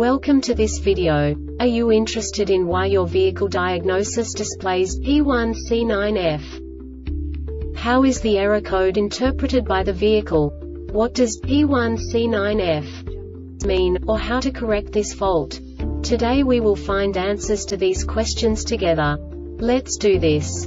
Welcome to this video. Are you interested in why your vehicle diagnosis displays P1C9F? How is the error code interpreted by the vehicle? What does P1C9F mean, or how to correct this fault? Today we will find answers to these questions together. Let's do this.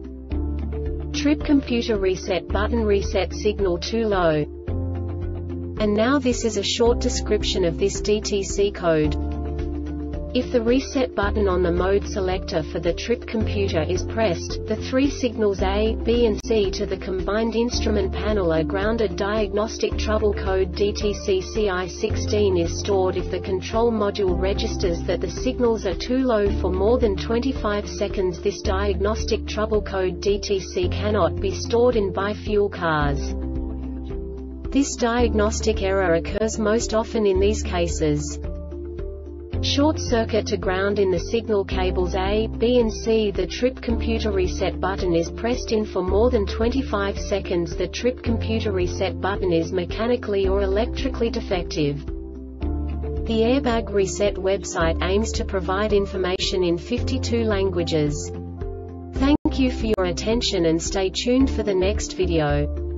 Trip computer reset button reset signal too low. And now this is a short description of this DTC code. If the reset button on the mode selector for the trip computer is pressed, the three signals A, B and C to the combined instrument panel are grounded diagnostic trouble code DTC CI16 is stored if the control module registers that the signals are too low for more than 25 seconds this diagnostic trouble code DTC cannot be stored in bi-fuel cars. This diagnostic error occurs most often in these cases. Short circuit to ground in the signal cables A, B and C The trip computer reset button is pressed in for more than 25 seconds The trip computer reset button is mechanically or electrically defective. The Airbag Reset website aims to provide information in 52 languages. Thank you for your attention and stay tuned for the next video.